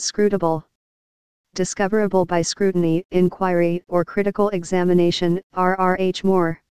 scrutable. Discoverable by scrutiny, inquiry, or critical examination, RRH Moore.